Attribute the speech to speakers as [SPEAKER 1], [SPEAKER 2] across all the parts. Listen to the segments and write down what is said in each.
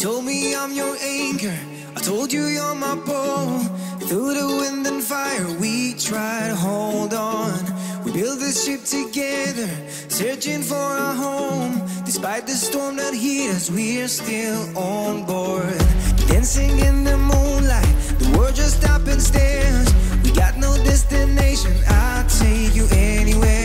[SPEAKER 1] told me I'm your anchor. I told you you're my bow. Through the wind and fire, we try to hold on. We built this ship together, searching for a home. Despite the storm that hit us, we're still on board. Dancing in the moonlight, the world just stopped and stares. We got no destination, I'll take you anywhere.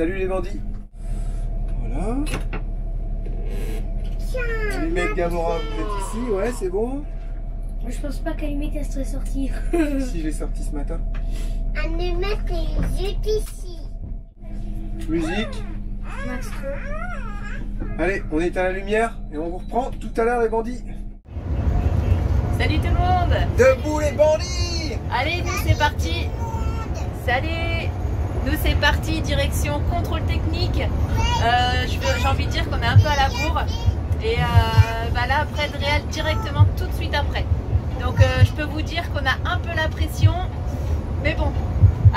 [SPEAKER 2] Salut les bandits Voilà. Allumette Gamora, vous êtes ici, ouais, c'est bon
[SPEAKER 3] Je pense pas qu'Allumette elle serait sortie.
[SPEAKER 2] Si, je l'ai sorti ce matin.
[SPEAKER 4] Allumette est juste ici.
[SPEAKER 2] Musique. Allez, on éteint la lumière et on vous reprend tout à l'heure les bandits.
[SPEAKER 5] Salut tout le monde
[SPEAKER 2] Debout les bandits
[SPEAKER 5] Allez, nous c'est parti Salut Nous c'est parti, direction contrôle technique. Euh, J'ai envie de dire qu'on est un peu à la bourre. Et euh, bah là, après de directement tout de suite après. Donc euh, je peux vous dire qu'on a un peu la pression. Mais bon,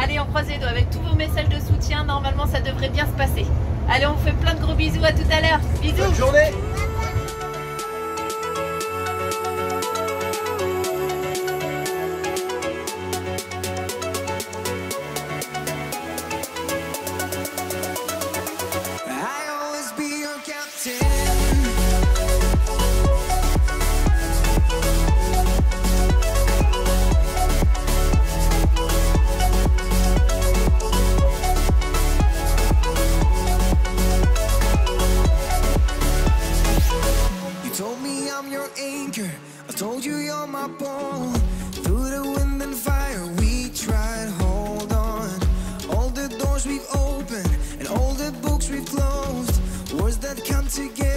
[SPEAKER 5] allez, on croise les doigts. Avec tous vos messages de soutien, normalement ça devrait bien se passer. Allez, on vous fait plein de gros bisous, à tout à l'heure. Bisous
[SPEAKER 2] Bonne journée
[SPEAKER 1] I'm your anchor. I told you you're my ball. Through the wind and fire, we tried hold on. All the doors we've opened and all the books we've closed. Words that come together,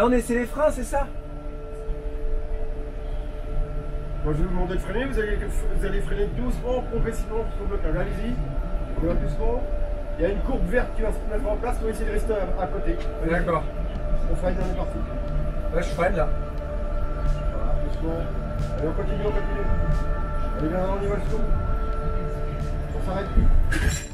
[SPEAKER 2] Là on essaie les freins, c'est ça
[SPEAKER 6] Quand je vais vous demander de freiner, vous allez, vous allez freiner doucement, progressivement sur le blocage. Allez-y, on va doucement. Il y a une courbe verte qui va se mettre en place, on va essayer de rester à, à côté.
[SPEAKER 2] D'accord.
[SPEAKER 6] On freine, on est parti.
[SPEAKER 2] Là je freine là.
[SPEAKER 6] Voilà, doucement. Allez, on continue, on continue. Allez, bien, on y va le saut. On s'arrête.
[SPEAKER 2] On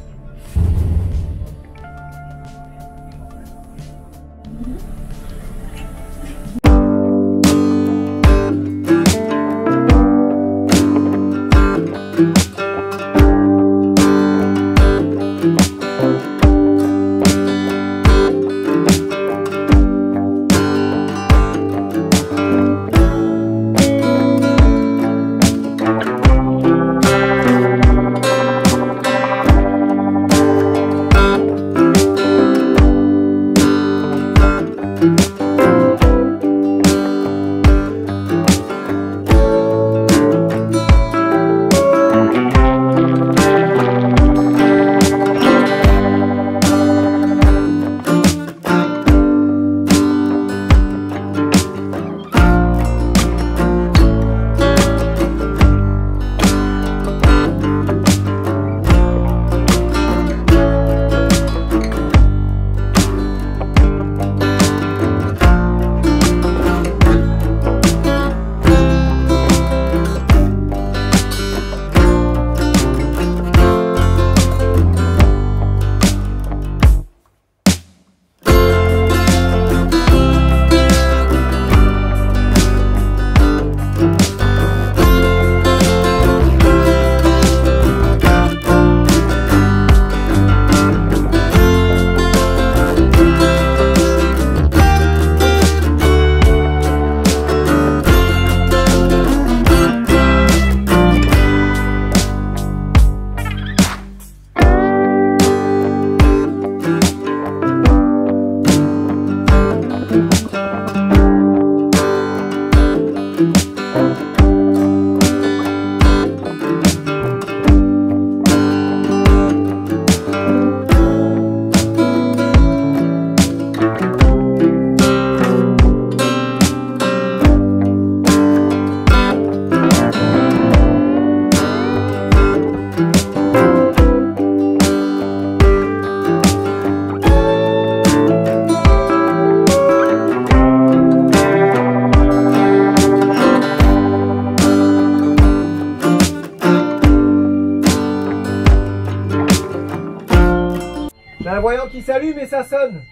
[SPEAKER 2] voyant qui s'allume et ça sonne.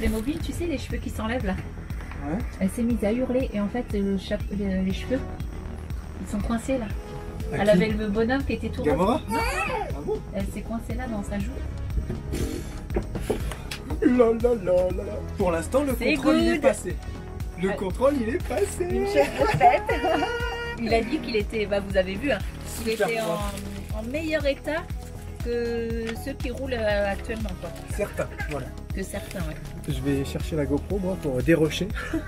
[SPEAKER 5] Playmobil, tu sais, les cheveux qui s'enlèvent là.
[SPEAKER 2] Ouais.
[SPEAKER 5] Elle s'est mise à hurler et en fait, le chape- les, les cheveux, ils sont coincés là.
[SPEAKER 2] À
[SPEAKER 5] Elle avait le bonhomme qui était tout rond.
[SPEAKER 2] Gamora
[SPEAKER 5] Elle s'est coincée là dans sa joue.
[SPEAKER 2] La la la la la. Pour l'instant, le contrôle il est passé. Le
[SPEAKER 5] Ah.
[SPEAKER 2] contrôle il est passé.
[SPEAKER 5] Une. Il a dit qu'il était, bah vous avez vu, hein, il était en, en meilleur état que ceux qui roulent euh, actuellement, quoi.
[SPEAKER 2] Certain. Voilà.
[SPEAKER 5] Certains, ouais.
[SPEAKER 2] Je vais chercher la GoPro moi pour dérocher.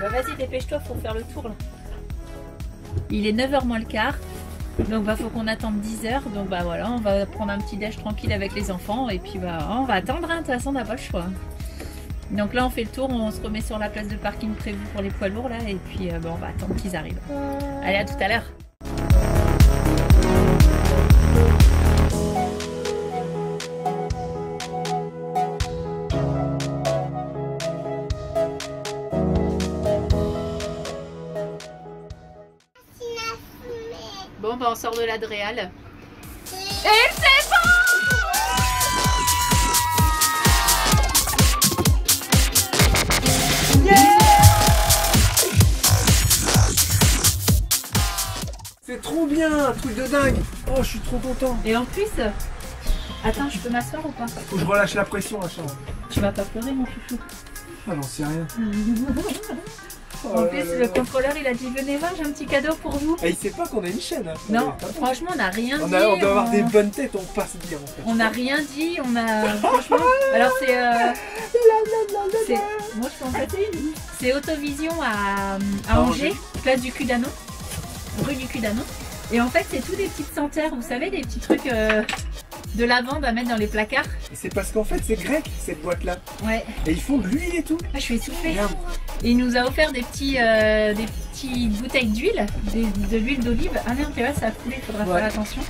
[SPEAKER 5] Bah vas-y, dépêche-toi, faut faire le tour là. Il est 9h moins le quart. Donc bah faut qu'on attende 10h. Donc bah voilà, on va prendre un petit déj tranquille avec les enfants et puis bah on va attendre, hein. de toute façon on n'a pas le choix. Donc là on fait le tour, on se remet sur la place de parking prévue pour les poids lourds là et puis euh, bah, on va attendre qu'ils arrivent. Allez à tout à l'heure. Sort de l'Adréal. Et c'est bon
[SPEAKER 2] C'est trop bien, un truc de dingue. Oh, je suis trop content.
[SPEAKER 5] Et en plus, attends, je peux m'asseoir ou pas
[SPEAKER 2] Faut que je relâche la pression, la chambre.
[SPEAKER 5] Tu vas pas pleurer mon chouchou.
[SPEAKER 2] Ah, j'en sais rien.
[SPEAKER 5] En
[SPEAKER 2] là
[SPEAKER 5] plus, le contrôleur il a dit venez voir, j'ai un petit cadeau pour vous.
[SPEAKER 2] Et il sait pas qu'on a une chaîne. hein.
[SPEAKER 5] Non, franchement, on n'a rien
[SPEAKER 2] On,
[SPEAKER 5] dit.
[SPEAKER 2] a, on doit avoir des bonnes têtes, on passe bien en fait.
[SPEAKER 5] On n'a rien dit, on a. Franchement. Alors, c'est. euh, Moi, je peux en passer une. C'est Autovision à, Angers,
[SPEAKER 2] Angers.
[SPEAKER 5] place du Cudanon, rue du Cudanon. Et en fait, c'est tous des petites senteurs, vous savez, des petits trucs euh, de lavande à mettre dans les placards.
[SPEAKER 2] C'est parce qu'en fait, c'est grec cette boîte-là.
[SPEAKER 5] Ouais,
[SPEAKER 2] Et ils font de l'huile et tout.
[SPEAKER 5] Ah, je suis essoufflée.
[SPEAKER 2] Merde.
[SPEAKER 5] Et il nous a offert des petits, euh, des petites bouteilles d'huile, de l'huile d'olive. Ah merde, là, ça a coulé, il faudra
[SPEAKER 2] Ouais.
[SPEAKER 5] faire attention.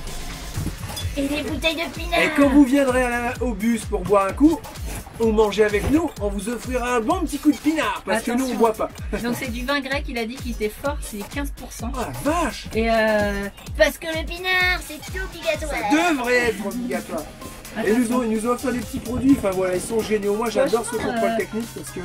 [SPEAKER 5] Et des bouteilles de pinard.
[SPEAKER 2] Et quand vous viendrez à la- au bus pour boire un coup, ou manger avec nous, on vous offrira un bon petit coup de pinard. Parce que nous, on boit pas.
[SPEAKER 5] Donc c'est du vin grec, il a dit qu'il était fort, c'est 15%.
[SPEAKER 2] Ah la vache
[SPEAKER 5] Et euh,
[SPEAKER 4] Parce que le pinard, c'est
[SPEAKER 2] Ça
[SPEAKER 4] obligatoire.
[SPEAKER 2] devrait être obligatoire. Et ils nous, ont, ils nous ont offert des petits produits. Enfin voilà, ils sont géniaux. Moi, j'adore ce contrôle
[SPEAKER 5] euh,
[SPEAKER 2] technique parce que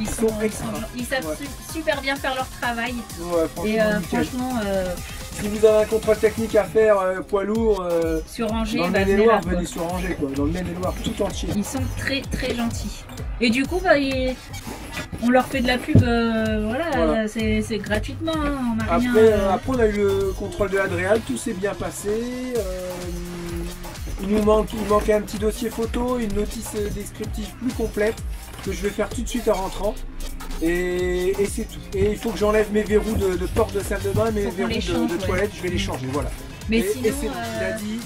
[SPEAKER 5] ils,
[SPEAKER 2] sont
[SPEAKER 5] sont,
[SPEAKER 2] extra.
[SPEAKER 5] ils savent
[SPEAKER 2] Ouais.
[SPEAKER 5] super bien faire leur travail.
[SPEAKER 2] ouais, franchement,
[SPEAKER 5] Et euh, franchement, euh,
[SPEAKER 2] si vous avez un contrôle technique à faire, euh, poids lourd, euh,
[SPEAKER 5] sur Angers,
[SPEAKER 2] dans le
[SPEAKER 5] bah, venez
[SPEAKER 2] Maine-et-Loire, venez sur Angers, quoi. Dans le Maine-et-Loire, tout entier.
[SPEAKER 5] Ils sont très très gentils. Et du coup, bah, ils- on leur fait de la pub, euh, voilà,
[SPEAKER 2] Voilà.
[SPEAKER 5] c'est gratuitement, hein, on n'a
[SPEAKER 2] Après,
[SPEAKER 5] rien.
[SPEAKER 2] après, on a eu le contrôle de l'Adréal, tout s'est bien passé. il nous manque, il manquait un petit dossier photo, une notice descriptive plus complète que je vais faire tout de suite en rentrant. Et, et c'est tout. Et il faut que j'enlève mes verrous de, de porte de salle de bain, mes verrous de,
[SPEAKER 5] change,
[SPEAKER 2] de
[SPEAKER 5] ouais.
[SPEAKER 2] toilette, je vais les changer. Voilà.
[SPEAKER 5] Mais
[SPEAKER 2] et,
[SPEAKER 5] sinon,
[SPEAKER 2] et c'est bon, il a
[SPEAKER 5] euh,
[SPEAKER 2] dit,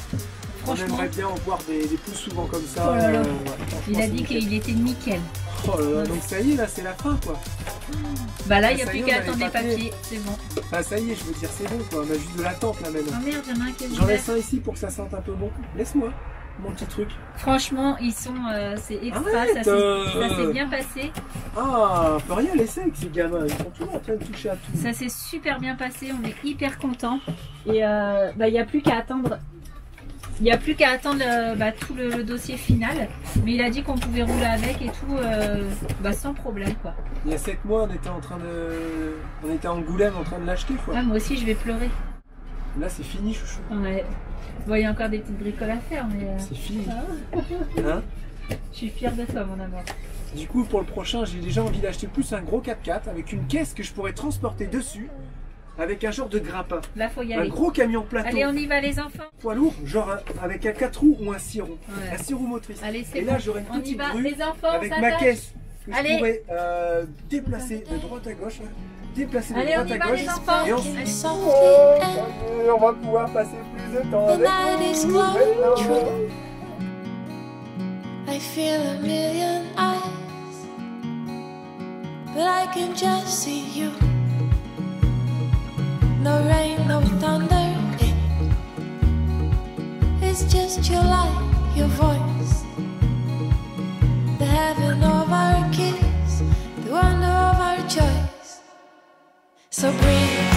[SPEAKER 2] on aimerait bien en voir des, des plus souvent comme ça.
[SPEAKER 5] Oh là là.
[SPEAKER 2] ouais,
[SPEAKER 5] il a dit qu'il était nickel.
[SPEAKER 2] Oh là là, donc ça y est, là c'est la fin quoi.
[SPEAKER 5] Bah là, il n'y a plus qu'à attendre les
[SPEAKER 2] papiers.
[SPEAKER 5] papiers, c'est bon.
[SPEAKER 2] Ah ça y est, je veux dire c'est bon quoi, on a juste de l'attente là
[SPEAKER 5] Oh
[SPEAKER 2] maintenant.
[SPEAKER 5] merde, un qui est
[SPEAKER 2] J'en laisse un ici pour que ça sente un peu bon. Laisse-moi mon petit truc.
[SPEAKER 5] Franchement, ils sont, euh, c'est extra,
[SPEAKER 2] Arrête,
[SPEAKER 5] ça s'est
[SPEAKER 2] euh.
[SPEAKER 5] s'est bien passé.
[SPEAKER 2] Ah, on peut rien laisser avec ces gamins, ils sont toujours en train de toucher à tout.
[SPEAKER 5] Ça s'est super bien passé, on est hyper contents. Et euh, bah, il n'y a plus qu'à attendre. Il n'y a plus qu'à attendre bah, tout le, le dossier final. Mais il a dit qu'on pouvait rouler avec et tout bah, sans problème. quoi.
[SPEAKER 2] Il y a 7 mois, on était en train de. On était à Angoulême en train de l'acheter quoi.
[SPEAKER 5] Ah, moi aussi, je vais pleurer.
[SPEAKER 2] Là, c'est fini, chouchou.
[SPEAKER 5] Ouais. Bon, il y a encore des petites bricoles à faire, mais euh,
[SPEAKER 2] C'est fini. Hein
[SPEAKER 5] je suis fière de toi, mon amour.
[SPEAKER 2] du coup, pour le prochain, j'ai déjà envie d'acheter plus un gros 4x4 avec une caisse que je pourrais transporter dessus avec un genre de grappin.
[SPEAKER 5] Là, faut y
[SPEAKER 2] Un
[SPEAKER 5] aller.
[SPEAKER 2] gros camion plateau.
[SPEAKER 5] Allez, on y va, les enfants.
[SPEAKER 2] poids lourd, genre un- avec un 4 roues ou un 6 roues.
[SPEAKER 5] Ouais.
[SPEAKER 2] Un 6 roues motrice.
[SPEAKER 5] Allez, c'est
[SPEAKER 2] Et là,
[SPEAKER 5] bon.
[SPEAKER 2] j'aurai une
[SPEAKER 5] On y
[SPEAKER 2] petite
[SPEAKER 5] va,
[SPEAKER 2] grue
[SPEAKER 5] les enfants,
[SPEAKER 2] avec ma caisse que
[SPEAKER 5] Allez.
[SPEAKER 2] je pourrais euh, déplacer de droite à gauche. Déplacer de
[SPEAKER 5] Allez, on
[SPEAKER 2] droite
[SPEAKER 5] y
[SPEAKER 2] à
[SPEAKER 5] va,
[SPEAKER 2] gauche.
[SPEAKER 5] les enfants.
[SPEAKER 2] Et ensuite, oh, on va pouvoir passer plus de night is vous. maintenant.
[SPEAKER 7] I feel a million eyes, but I can just see you. No rain, no thunder, it's just your light, your voice. The heaven of our kiss, the wonder of our choice. So breathe,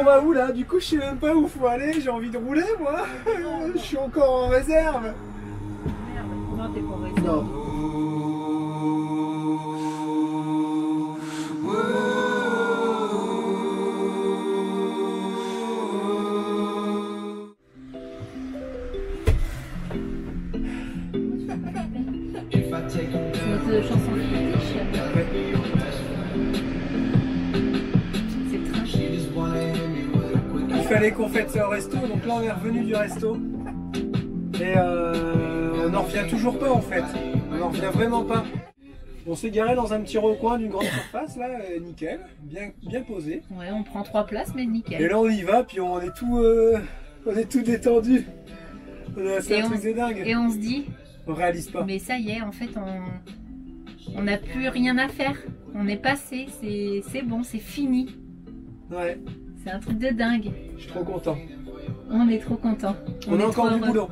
[SPEAKER 2] on va où là? Du coup je sais même pas où faut aller, j'ai envie de rouler moi. Je suis encore en réserve.
[SPEAKER 5] Merde. Non, t'es pas resté.
[SPEAKER 2] Non revenu du resto. Et euh, on n'en revient toujours pas en fait. On n'en revient vraiment pas. On s'est garé dans un petit recoin d'une grande surface là, euh, nickel, bien, bien posé.
[SPEAKER 5] Ouais, on prend trois places, mais
[SPEAKER 2] Et
[SPEAKER 5] nickel.
[SPEAKER 2] là on y va, puis on est tout, euh, on est tout détendu. C'est
[SPEAKER 5] Et
[SPEAKER 2] un
[SPEAKER 5] on-
[SPEAKER 2] truc de dingue.
[SPEAKER 5] Et on se dit,
[SPEAKER 2] On réalise pas.
[SPEAKER 5] mais ça y est, en fait, on on n'a plus rien à faire. On est passé, c'est c'est bon, c'est fini.
[SPEAKER 2] Ouais,
[SPEAKER 5] C'est un truc de dingue.
[SPEAKER 2] je suis trop content.
[SPEAKER 5] On est trop contents.
[SPEAKER 2] On, a encore du
[SPEAKER 5] heureux.
[SPEAKER 2] boulot.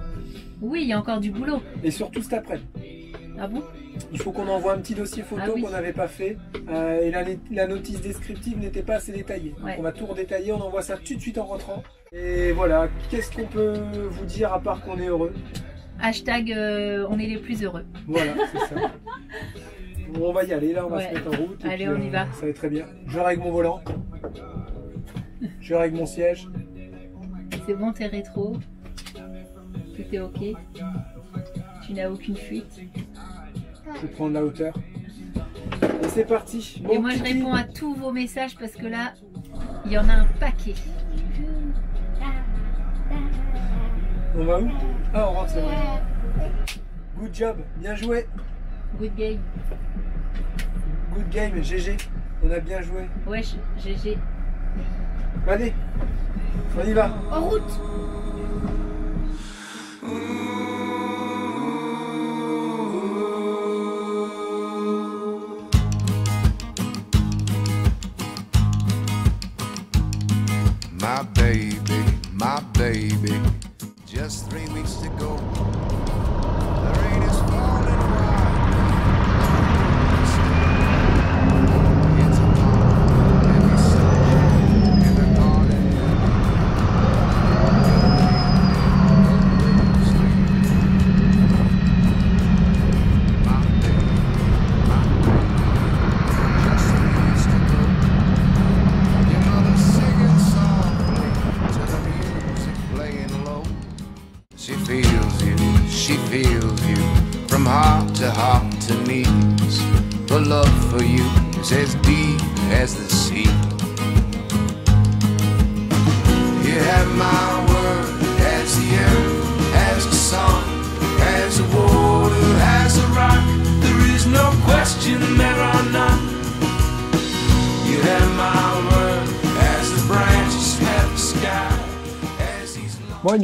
[SPEAKER 5] Oui, il y a encore du boulot.
[SPEAKER 2] Et surtout cet après.
[SPEAKER 5] Ah bon?
[SPEAKER 2] Il faut qu'on envoie un petit dossier photo
[SPEAKER 5] Ah oui.
[SPEAKER 2] qu'on n'avait pas fait. Euh, et la, la notice descriptive n'était pas assez détaillée. Donc on va tout redétailler, on envoie ça tout de suite en rentrant. Et voilà, qu'est-ce qu'on peut vous dire à part qu'on est heureux?
[SPEAKER 5] Hashtag euh, on est les plus heureux.
[SPEAKER 2] Voilà, c'est ça. Bon, on va y aller, là on va
[SPEAKER 5] Ouais.
[SPEAKER 2] se mettre en route.
[SPEAKER 5] Allez,
[SPEAKER 2] puis,
[SPEAKER 5] on y va.
[SPEAKER 2] Ça va être très bien. Je règle mon volant. Je règle mon siège.
[SPEAKER 5] C'est bon, t'es rétro. Tout est ok. Tu n'as aucune fuite.
[SPEAKER 2] Je vais prendre la hauteur. Et c'est parti.
[SPEAKER 5] Et moi, je réponds à tous vos messages parce que là, il y en a un paquet.
[SPEAKER 2] On va où Ah, on rentre, c'est vrai. Good job, bien joué.
[SPEAKER 5] Good game.
[SPEAKER 2] Good game, GG. On a bien joué.
[SPEAKER 5] Wesh, GG.
[SPEAKER 2] Allez, on y va.
[SPEAKER 3] En route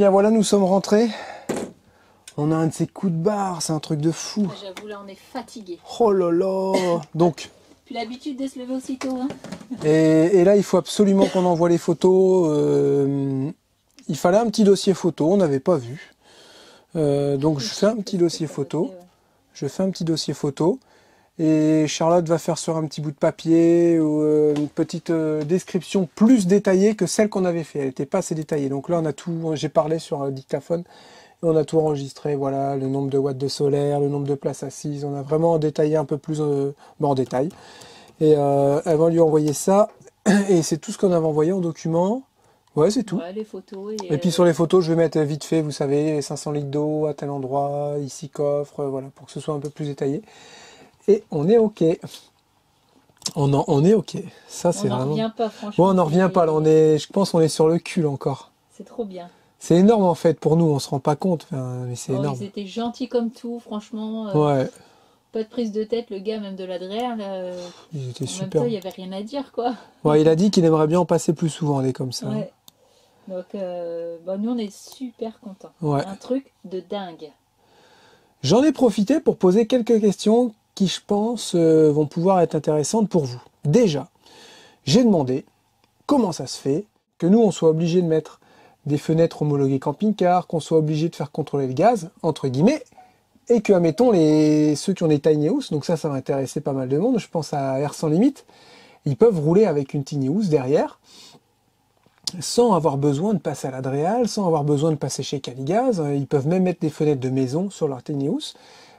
[SPEAKER 2] bien voilà, nous sommes rentrés. On a un de ces coups de barre, c'est un truc de fou.
[SPEAKER 5] J'avoue, là, on est fatigué.
[SPEAKER 2] Oh là là Donc,
[SPEAKER 5] Puis l'habitude de se lever aussitôt. Hein.
[SPEAKER 2] et, et là, il faut absolument qu'on envoie les photos. euh, il fallait un petit dossier photo, on n'avait pas vu. Euh, donc je fais un petit dossier photo. Je fais un petit dossier photo. Et Charlotte va faire sur un petit bout de papier ou euh, une petite euh, description plus détaillée que celle qu'on avait fait. Elle n'était pas assez détaillée. Donc là, on a tout. J'ai parlé sur un dictaphone et on a tout enregistré. Voilà, le nombre de watts de solaire, le nombre de places assises. On a vraiment détaillé un peu plus euh, bon, en détail. Et euh, elle va lui envoyer ça. Et c'est tout ce qu'on avait envoyé en document. Ouais, c'est tout.
[SPEAKER 5] Ouais, les photos. Et,
[SPEAKER 2] Et puis
[SPEAKER 5] euh,
[SPEAKER 2] sur les photos, je vais mettre vite fait, vous savez, les 500 litres d'eau à tel endroit, ici coffre, euh, voilà, pour que ce soit un peu plus détaillé. Et on est OK. On, en- on est OK. Ça, c'est
[SPEAKER 5] on n'en
[SPEAKER 2] vraiment.
[SPEAKER 5] revient pas, franchement.
[SPEAKER 2] On n'en revient pas, là. On est, je pense qu'on est sur le cul encore.
[SPEAKER 5] C'est trop bien.
[SPEAKER 2] C'est énorme en fait pour nous, on se rend pas compte, enfin, mais c'est
[SPEAKER 5] Oh,
[SPEAKER 2] énorme.
[SPEAKER 5] ils étaient gentils comme tout, franchement. euh,
[SPEAKER 2] Ouais,
[SPEAKER 5] Pas de prise de tête, le gars, même de là, euh,
[SPEAKER 2] ils étaient
[SPEAKER 5] En même
[SPEAKER 2] super.
[SPEAKER 5] temps, il n'y avait rien à dire, quoi.
[SPEAKER 2] Ouais, il a dit qu'il aimerait bien en passer plus souvent, des comme ça.
[SPEAKER 5] Ouais. Donc, euh, bah, nous, on est super contents.
[SPEAKER 2] Ouais.
[SPEAKER 5] Un truc de dingue.
[SPEAKER 2] J'en ai profité pour poser quelques questions qui, je pense, euh, vont pouvoir être intéressantes pour vous. Déjà, j'ai demandé comment ça se fait que nous, on soit obligé de mettre des fenêtres homologuées camping-car, qu'on soit obligé de faire contrôler le gaz, entre guillemets, et que, admettons, les, ceux qui ont des tiny house, donc ça, ça va intéresser pas mal de monde, je pense à Air Sans Limite, ils peuvent rouler avec une tiny house derrière, sans avoir besoin de passer à l'Adréal, sans avoir besoin de passer chez Caligaz. Ils peuvent même mettre des fenêtres de maison sur leur tiny house.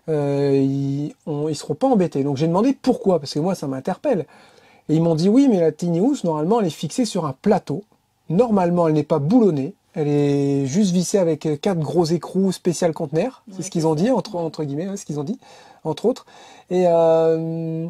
[SPEAKER 2] Euh, ils, ne seront pas embêtés. Donc j'ai demandé pourquoi, parce que moi ça m'interpelle. Et ils m'ont dit oui, mais la tiny house, normalement, elle est fixée sur un plateau. Normalement, elle n'est pas boulonnée. Elle est juste vissée avec quatre gros écrous spécial conteneurs. C'est
[SPEAKER 5] Ouais,
[SPEAKER 2] ce qu'ils ont dit, entre, entre guillemets, ouais, ce qu'ils ont dit, entre autres. Et, euh,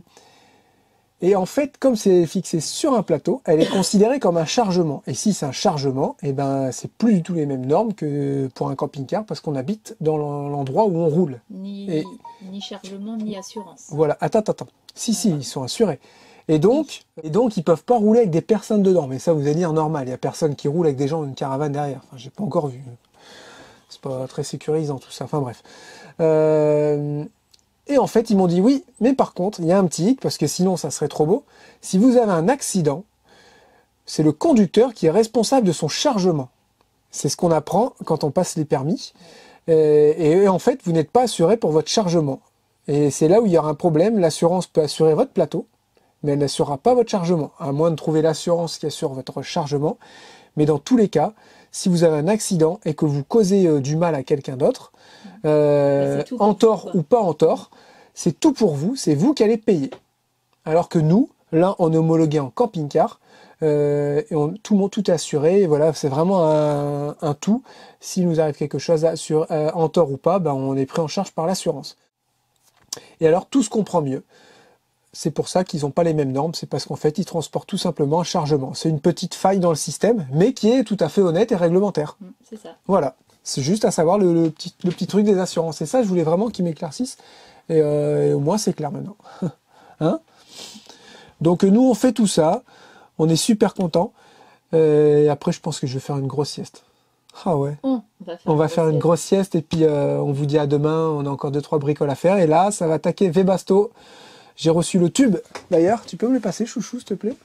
[SPEAKER 2] et en fait, comme c'est fixé sur un plateau, elle est considérée comme un chargement. Et si c'est un chargement, eh ben, c'est plus du tout les mêmes normes que pour un camping-car parce qu'on habite dans l'en- l'endroit où on roule.
[SPEAKER 5] Ni,
[SPEAKER 2] Et-
[SPEAKER 5] ni chargement, ni assurance.
[SPEAKER 2] Voilà, attends, attends, attends. Si, si, ils sont assurés. Et donc, et donc, ils peuvent pas rouler avec des personnes dedans. Mais ça, vous allez dire normal. Il y a personne qui roule avec des gens dans une caravane derrière. Enfin, j'ai pas encore vu. C'est pas très sécurisant tout ça. Enfin bref. Euh, Et en fait, ils m'ont dit oui, mais par contre, il y a un petit hic, parce que sinon, ça serait trop beau. Si vous avez un accident, c'est le conducteur qui est responsable de son chargement. C'est ce qu'on apprend quand on passe les permis. Euh, Et, en fait, vous n'êtes pas assuré pour votre chargement. Et c'est là où il y aura un problème. L'assurance peut assurer votre plateau, mais elle n'assurera pas votre chargement, à moins de trouver l'assurance qui assure votre chargement. Mais dans tous les cas, si vous avez un accident et que vous causez euh, du mal à quelqu'un d'autre, euh, en tort ou pas en tort, c'est tout pour vous, c'est vous qui allez payer. Alors que nous, là, on est homologué en camping-car, euh, et on, tout le monde, tout est assuré, et voilà, c'est vraiment un, un tout. S'il nous arrive quelque chose à- sur, euh, en tort ou pas, ben, on est pris en charge par l'assurance. Et alors, tout se comprend mieux. C'est pour ça qu'ils n'ont pas les mêmes normes, c'est parce qu'en fait, ils transportent tout simplement un chargement. C'est une petite faille dans le système, mais qui est tout à fait honnête et réglementaire.
[SPEAKER 5] Mm, C'est ça.
[SPEAKER 2] Voilà, c'est juste à savoir le, le petit, le petit truc des assurances. Et ça, je voulais vraiment qu'ils m'éclaircissent. Et, euh, et au moins, c'est clair maintenant. hein? Donc nous, on fait tout ça. On est super contents. Et après, je pense que je vais faire une grosse sieste. Ah ouais.
[SPEAKER 5] On va faire,
[SPEAKER 2] On va faire une grosse sieste et puis euh, on vous dit à demain. On a encore deux trois bricoles à faire. Et là, ça va attaquer Webasto. J'ai reçu le tube. D'ailleurs, tu peux me le passer, chouchou, s'il te plaît?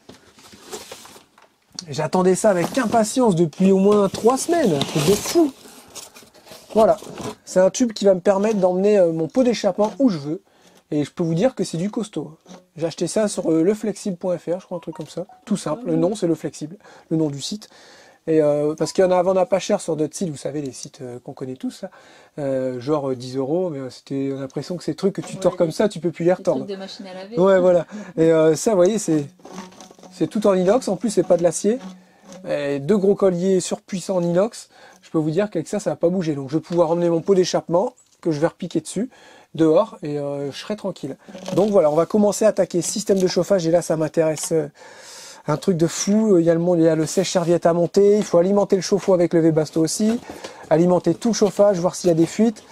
[SPEAKER 2] J'attendais ça avec impatience depuis au moins trois semaines. Truc de fou. Voilà. C'est un tube qui va me permettre d'emmener euh, mon pot d'échappement où je veux. Et je peux vous dire que c'est du costaud. J'ai acheté ça sur euh, leflexible.fr, je crois, un truc comme ça. Tout simple. Le nom, c'est le flexible. Le nom du site. Et euh, parce qu'il y en a avant à pas cher sur d'autres sites, vous savez, les sites euh, qu'on connaît tous, là. Euh, genre euh, 10 euros, mais c'était on a l'impression que ces trucs que tu
[SPEAKER 5] Ouais,
[SPEAKER 2] tords comme ça, tu peux plus les
[SPEAKER 5] Des
[SPEAKER 2] retordre.
[SPEAKER 5] trucs de machine à laver.
[SPEAKER 2] Ouais, voilà. Et ça, vous voyez, c'est c'est tout en inox. En plus, c'est pas de l'acier. Deux gros colliers surpuissants en inox. Je peux vous dire qu'avec ça, ça va pas bouger. Donc, je vais pouvoir emmener mon pot d'échappement que je vais repiquer dessus dehors et euh, je serai tranquille. Donc voilà, on va commencer à attaquer système de chauffage et là, ça m'intéresse. euh, un truc de fou. Il y a le monde, il y a le sèche-serviette à monter. Il faut alimenter le chauffe-eau avec le Webasto aussi. Alimenter tout le chauffage, voir s'il y a des fuites.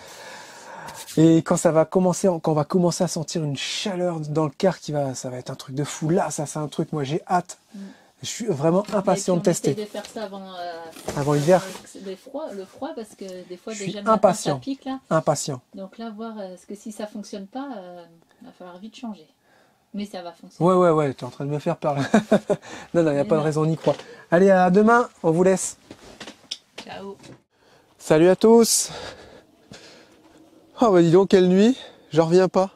[SPEAKER 2] Et quand ça va commencer, quand on va commencer à sentir une chaleur dans le car qui va, ça va être un truc de fou. Là, ça c'est un truc, moi j'ai hâte. Je suis vraiment impatient de tester
[SPEAKER 5] de faire ça avant, euh,
[SPEAKER 2] avant l'hiver.
[SPEAKER 5] euh, le, froid, le froid, parce que des fois,
[SPEAKER 2] Je suis
[SPEAKER 5] déjà, matin,
[SPEAKER 2] impatient.
[SPEAKER 5] ça pique, là.
[SPEAKER 2] Impatient.
[SPEAKER 5] Donc là, voir, euh, parce que si ça fonctionne pas, euh, il va falloir vite changer. Mais ça va fonctionner.
[SPEAKER 2] Ouais, ouais, ouais, tu es en train de me faire peur là. non, non, il n'y a pas de raison, on y croit. Allez, à demain, on vous laisse.
[SPEAKER 5] Ciao.
[SPEAKER 2] Salut à tous Oh bah dis donc, quelle nuit J'en reviens pas.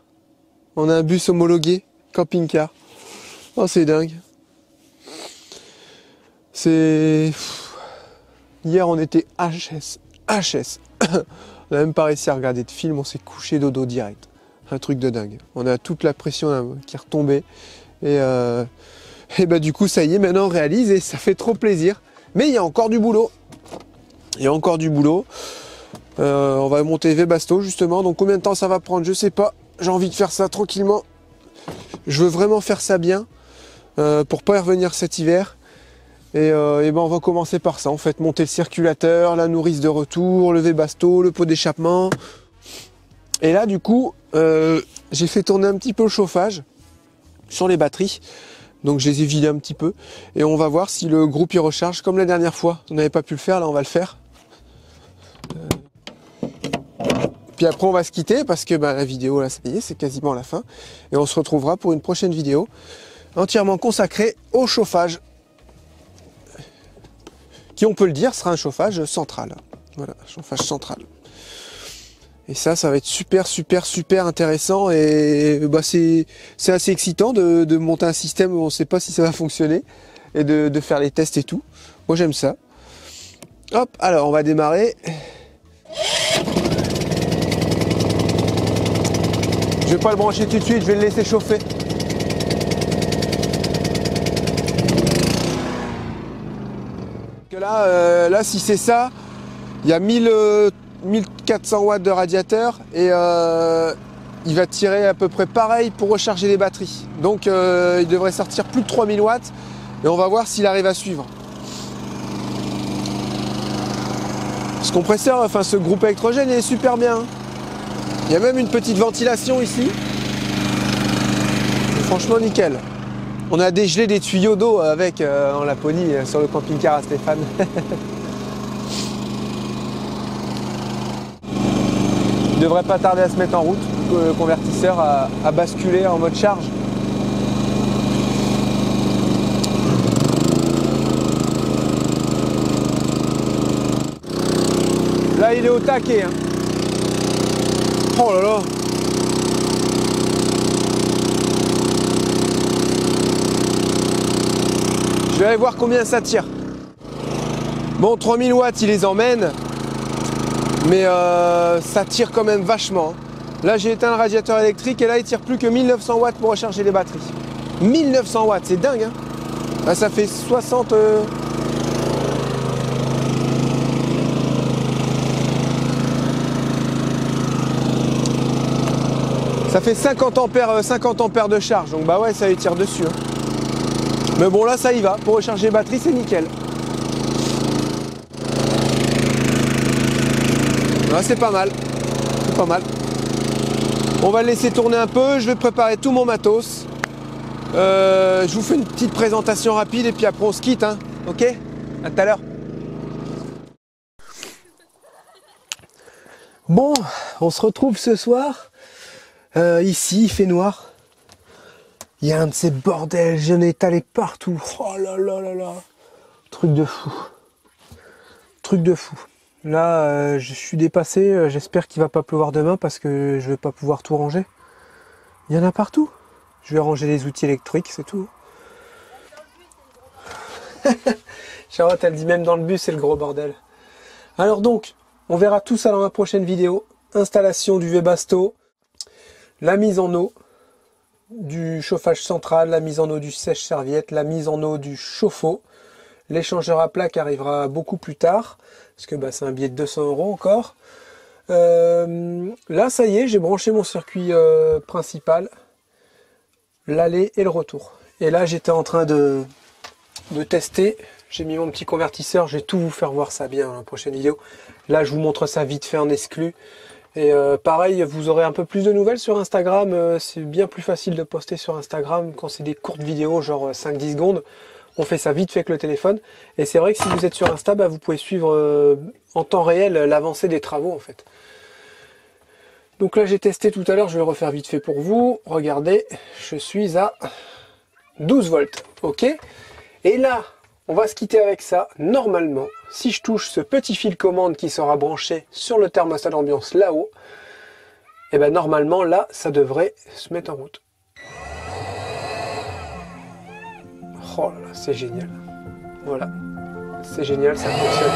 [SPEAKER 2] On a un bus homologué, camping-car. Oh, c'est dingue. C'est... Hier, on était HS. HS. on a même pas réussi à regarder de film, on s'est couché dodo direct. Truc de dingue. On a toute la pression là, qui est retombée. Et, euh, et bah du coup, ça y est, maintenant on réalise et ça fait trop plaisir. Mais il y a encore du boulot. Il y a encore du boulot. Euh, on va monter Webasto justement. Donc combien de temps ça va prendre? Je sais pas. J'ai envie de faire ça tranquillement. Je veux vraiment faire ça bien euh, pour pas y revenir cet hiver. Et, et ben on va commencer par ça. En fait, monter le circulateur, la nourrice de retour, le Webasto, le pot d'échappement. Et là, du coup, euh, j'ai fait tourner un petit peu le chauffage sur les batteries. Donc je les ai vidées un petit peu. Et on va voir si le groupe y recharge comme la dernière fois. On n'avait pas pu le faire, là on va le faire. Euh, Puis après on va se quitter parce que bah, la vidéo là ça y est, c'est quasiment la fin. Et on se retrouvera pour une prochaine vidéo entièrement consacrée au chauffage. Qui on peut le dire sera un chauffage central. Voilà, chauffage central. Et ça, ça va être super, super, super intéressant et bah, c'est assez excitant de, de monter un système où on ne sait pas si ça va fonctionner et de, de faire les tests et tout. Moi, j'aime ça. Hop, alors on va démarrer. Je vais pas le brancher tout de suite, je vais le laisser chauffer. Là, euh, là, si c'est ça, il y a 1000, euh, 1400 watts de radiateur et euh, il va tirer à peu près pareil pour recharger les batteries. Donc euh, il devrait sortir plus de 3000 watts et on va voir s'il arrive à suivre. Ce compresseur, enfin ce groupe électrogène il est super bien. Il y a même une petite ventilation ici. Franchement nickel. On a dégelé des tuyaux d'eau avec euh, en Laponie euh, sur le camping-car à Stéphane. devrait pas tarder à se mettre en route, le convertisseur à, à basculer en mode charge. Là il est au taquet. hein. Oh là là Je vais aller voir combien ça tire. Bon 3000 watts il les emmène mais euh, ça tire quand même vachement. Là j'ai éteint le radiateur électrique et là il tire plus que 1900 watts pour recharger les batteries. 1900 watts, c'est dingue hein ça fait 60... euh, Ça fait 50 ampères, euh, 50 ampères de charge, donc bah ouais ça y tire dessus. hein. Mais bon là ça y va, pour recharger les batteries c'est nickel. Ouais, c'est pas mal. C'est pas mal. On va le laisser tourner un peu. Je vais préparer tout mon matos. Euh, je vous fais une petite présentation rapide et puis après on se quitte. Hein. Ok? À tout à l'heure. Bon, on se retrouve ce soir. Euh, ici, il fait noir. Il y a un de ces bordels jeunes étalés partout. Oh là là là là. Truc de fou. Truc de fou. Là, euh, je suis dépassé. euh, J'espère qu'il va pas pleuvoir demain parce que je vais pas pouvoir tout ranger. Il y en a partout. Je vais ranger les outils électriques, c'est tout. Charlotte, elle dit même dans le bus, c'est le gros bordel. Alors donc, on verra tout ça dans la prochaine vidéo. Installation du Webasto, la mise en eau du chauffage central, la mise en eau du sèche-serviette, la mise en eau du chauffe-eau. L'échangeur à plaque arrivera beaucoup plus tard, parce que bah, c'est un billet de 200 euros encore. Euh, là, ça y est, j'ai branché mon circuit euh, principal, l'aller et le retour. Et là, j'étais en train de, de tester. J'ai mis mon petit convertisseur, je vais tout vous faire voir ça bien dans la prochaine vidéo. Là, je vous montre ça vite fait en exclu. Et euh, pareil, vous aurez un peu plus de nouvelles sur Instagram. C'est bien plus facile de poster sur Instagram quand c'est des courtes vidéos, genre euh, 5-10 secondes. On fait ça vite fait avec le téléphone. Et c'est vrai que si vous êtes sur Insta, bah, vous pouvez suivre euh, en temps réel l'avancée des travaux en fait. Donc là j'ai testé tout à l'heure, je vais le refaire vite fait pour vous. Regardez, je suis à 12 volts. Ok? Et là, on va se quitter avec ça. Normalement, si je touche ce petit fil commande qui sera branché sur le thermostat d'ambiance là-haut, et ben normalement là, ça devrait se mettre en route. Oh là là, c'est génial. Voilà. C'est génial, ça fonctionne.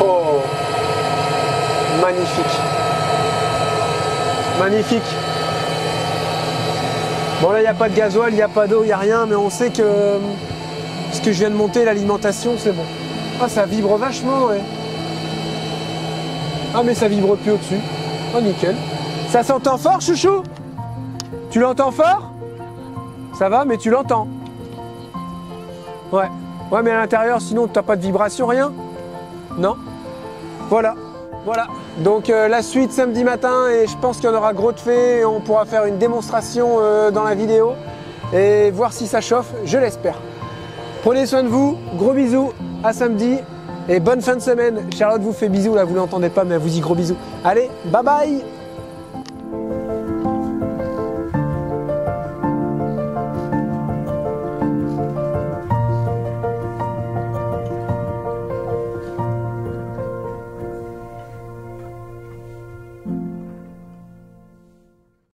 [SPEAKER 2] Oh Magnifique. Magnifique. Bon là, il n'y a pas de gasoil, il n'y a pas d'eau, il n'y a rien, mais on sait que euh, ce que je viens de monter, l'alimentation, c'est bon. Ah, ça vibre vachement, ouais. Ah, mais ça vibre plus au-dessus. Oh, nickel. Ça s'entend fort, chouchou? Tu l'entends fort? Ça va, mais tu l'entends. Ouais. Ouais, mais à l'intérieur, sinon, t'as pas de vibration, rien? Non? Voilà. Voilà. Donc euh, la suite samedi matin et je pense qu'il y en aura gros de fait. On pourra faire une démonstration euh, dans la vidéo et voir si ça chauffe, je l'espère. Prenez soin de vous, gros bisous, à samedi et bonne fin de semaine. Charlotte vous fait bisous là, vous l'entendez pas mais elle vous dit gros bisous. Allez, bye bye